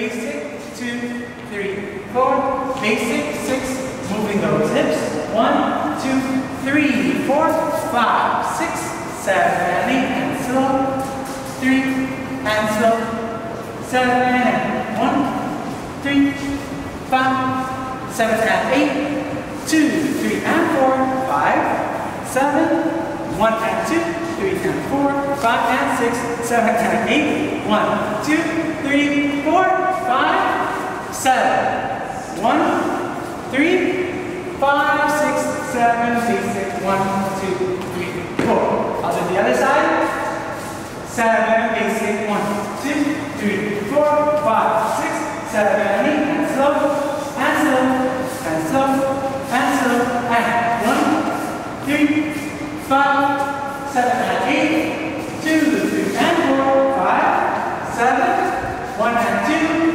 basic, two, three, four, basic, six, moving those hips, one, two, three, four, five, six, seven, eight, and slow, three, and slow, seven, and one, three, five, seven, and eight, two, three, and four, five, seven, one and two, three and four, five and six, seven and eight, one, two, three, four, five, seven, one, three, five, six, seven, eight, six, one, two, three, four. I'll do the other side. Seven, eight, six, one, two, three, four, five, six, seven, eight, and slow, and slow, and slow, and slow, and one, three, five, seven, and eight, two, three, and four, five, seven,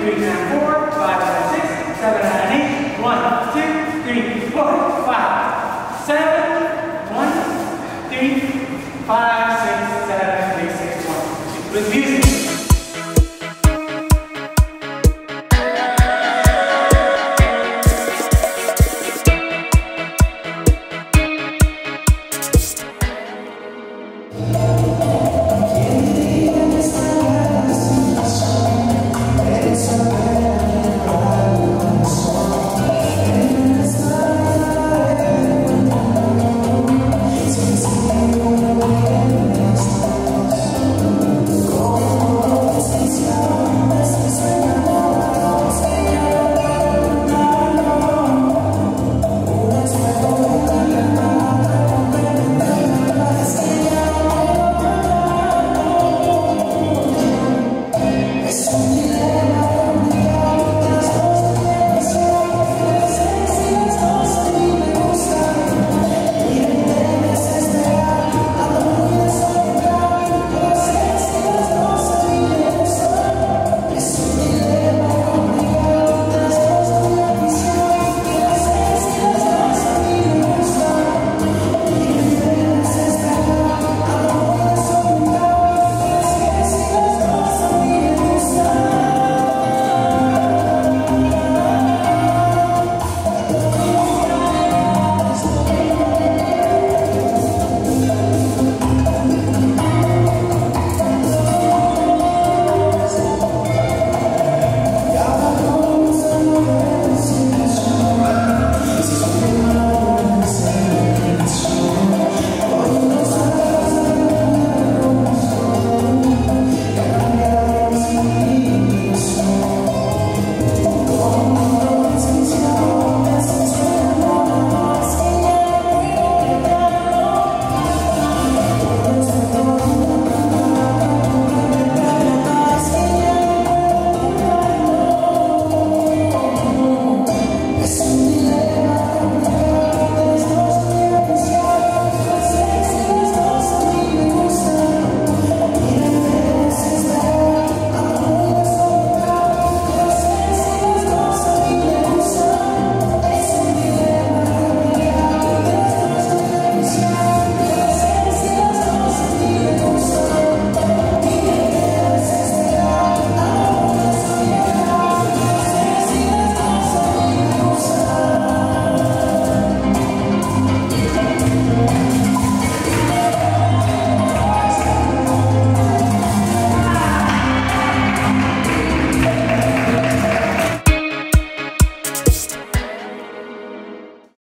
three four, five six, seven eight, one, two, three, four, five, seven, one, three, five,